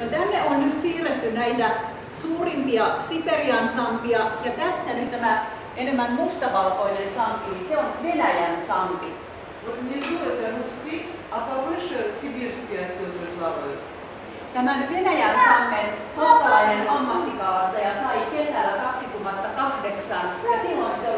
No tänne on nyt siirretty näitä suurimpia Siperian sampia ja tässä nyt tämä enemmän mustavalkoinen sampi, niin se on Venäjän sampi. Вот. Tämän Venäjän sammen maapalainen ammattikalastaja sai kesällä 2008 ja silloin se oli